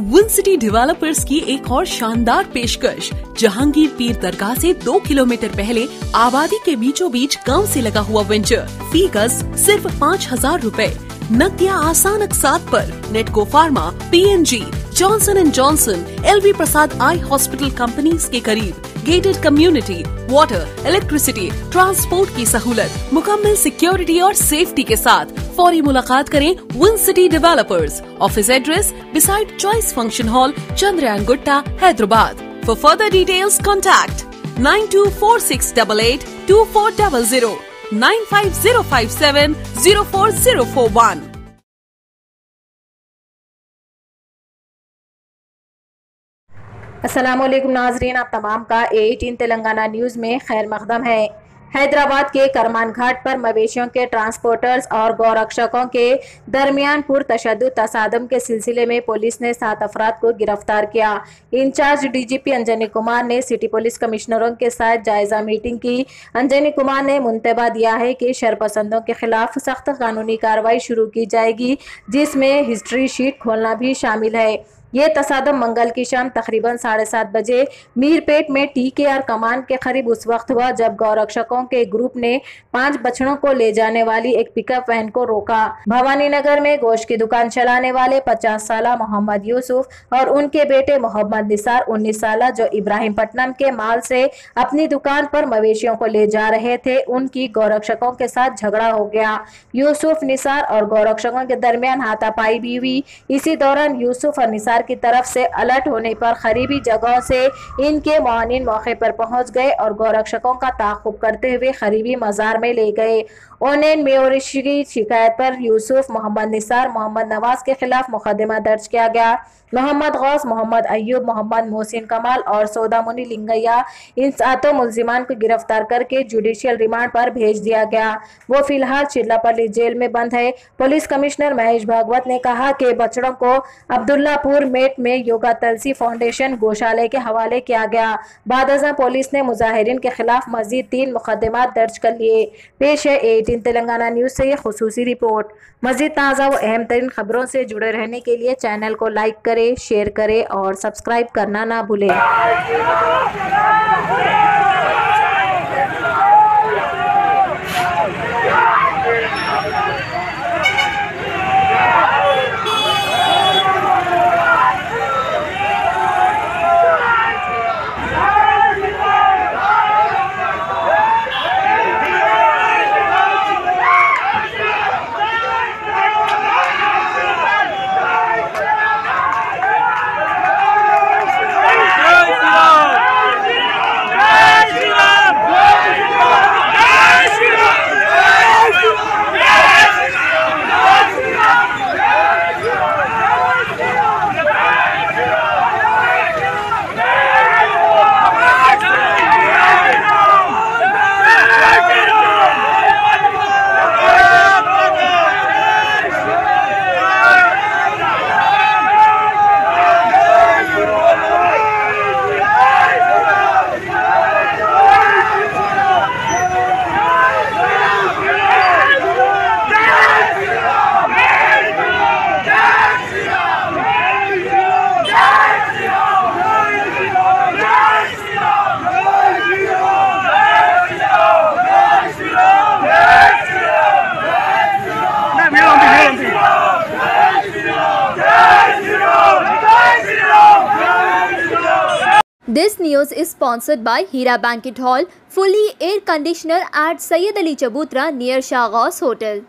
Win city developers की एक और शानदार पेशकश, जहांगीर पीर दरगाह से दो किलोमीटर पहले आबादी के बीचों बीच गाँव ऐसी लगा हुआ वेंचर फीकस सिर्फ़ पाँच हज़ार रूपए। नकदिया आसान अकसात पर Natco pharma P N G Johnson and Johnson L V Prasad eye hospital companies के करीब gated community water electricity transport की सहूलत मुकम्मल सिक्योरिटी और सेफ्टी के साथ फौरी मुलाकात करें Win City developers office address beside choice function hall Chandrayan Gutta Hyderabad for further details contact nine two four six double eight two four double zero nine five zero five seven zero four zero four one Aslam Nazreen, आप तमाम का eighteen Telangana news में खैर मकदम है। हैदराबाद के करमान घाट पर मवेशियों के ट्रांसपोर्टर्स और गौरक्षकों के दरमियान पुरतशद तसादम के सिलसिले में पुलिस ने सात अफराद को गिरफ़्तार किया। इंचार्ज डीजीपी अंजनी कुमार ने सिटी पुलिस कमिश्नरों के साथ जायजा मीटिंग की। अंजनी कुमार ने मुंतबा दिया है कि शरपसंदों के खिलाफ सख्त कानूनी कार्रवाई शुरू की जाएगी, जिसमें हिस्ट्री शीट खोलना भी शामिल है। ये तसादम मंगल की शाम तकरीबन साढ़े सात बजे मीरपेट में टी के आर कमान के करीब उस वक्त हुआ जब गौरक्षकों के ग्रुप ने पाँच बछड़ों को ले जाने वाली एक पिकअप वैन को रोका। भवानी नगर में गोश्त की दुकान चलाने वाले पचास साल मोहम्मद यूसुफ और उनके बेटे मोहम्मद निसार उन्नीस साल जो इब्राहिम पटनम के माल से अपनी दुकान पर मवेशियों को ले जा रहे थे, उनकी गौरक्षकों के साथ झगड़ा हो गया। यूसुफ, निसार और गौरक्षकों के दरमियान हाथापाई भी हुई। इसी दौरान यूसुफ और निसार सरकार की तरफ़ से अलर्ट होने पर करीबी जगहों से इनके मानिन मौके पर पहुँच गए और गौरक्षकों का ताकुब करते हुए करीबी मज़ार में ले गए। ओनैन मेयोरिश की शिकायत पर यूसुफ मोहम्मद निसार, मोहम्मद नवाज़ के खिलाफ मुकदमा दर्ज किया गया। मोहम्मद गौस, मोहम्मद अयूब मोहम्मद मोहसिन कमाल और सौदामुनी लिंगैया इन सातों मुलजिमान को गिरफ़्तार करके जुडिशियल रिमांड पर भेज दिया गया। वो फ़िलहाल चिल्लापल्ली जेल में बंद है। पुलिस कमिश्नर महेश भागवत ने कहा कि बछड़ों को अब्दुल्लापुर मेट में योगा तलसी फाउंडेशन गौशाले के हवाले किया गया। बाद पुलिस ने मुजाहरीन के खिलाफ मजीद तीन मुकदमा दर्ज कर लिए। पेश है एटीन तेलंगाना न्यूज़ से ये खसूसी रिपोर्ट। मजीद ताज़ा व अहम तरीन खबरों से जुड़े रहने के लिए चैनल को लाइक करें, शेयर करें और सब्सक्राइब करना ना भूलें। This news is sponsored by Heera banquet hall fully air conditioner at Syed Ali Chabutra near Shah hotel